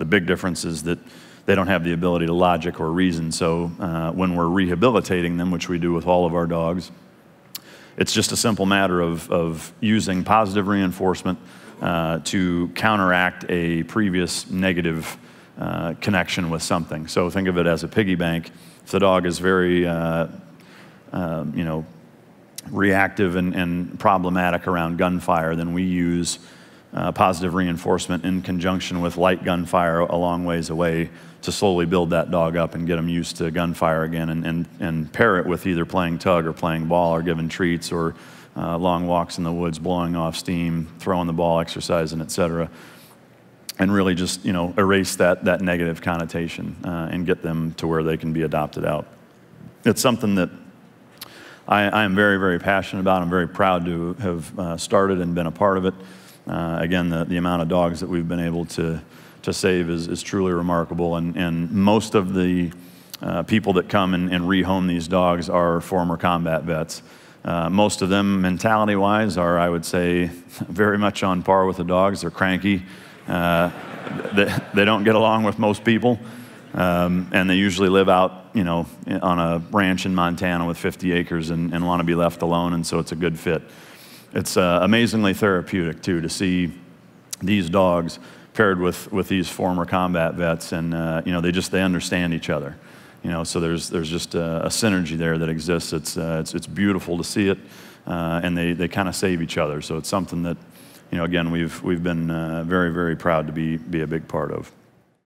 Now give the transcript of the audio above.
The big difference is that they don't have the ability to logic or reason. So uh, when we're rehabilitating them, which we do with all of our dogs, it's just a simple matter of, of using positive reinforcement uh, to counteract a previous negative uh, connection with something. So think of it as a piggy bank. If the dog is very, uh, um, you know, reactive and, and, problematic around gunfire, then we use uh, positive reinforcement in conjunction with light gunfire a long ways away to slowly build that dog up and get them used to gunfire again and, and, and pair it with either playing tug or playing ball or giving treats or uh, long walks in the woods, blowing off steam, throwing the ball, exercising, etc. And really just, you know, erase that, that negative connotation uh, and get them to where they can be adopted out. It's something that I, I am very, very passionate about. I'm very proud to have uh, started and been a part of it. Uh, again, the, the amount of dogs that we've been able to, to save is, is truly remarkable. And, and most of the uh, people that come and, and rehome these dogs are former combat vets. Uh, most of them, mentality wise, are, I would say, very much on par with the dogs. They're cranky. Uh, they, they, don't get along with most people. Um, and they usually live out, you know, on a ranch in Montana with 50 acres and, and want to be left alone, and so it's a good fit. It's uh, amazingly therapeutic, too, to see these dogs paired with, with these former combat vets, and, uh, you know, they just, they understand each other. You know, so there's, there's just a, a synergy there that exists. It's, uh, it's, it's beautiful to see it, uh, and they, they kind of save each other. So it's something that, you know, again, we've, we've been uh, very, very proud to be, be a big part of.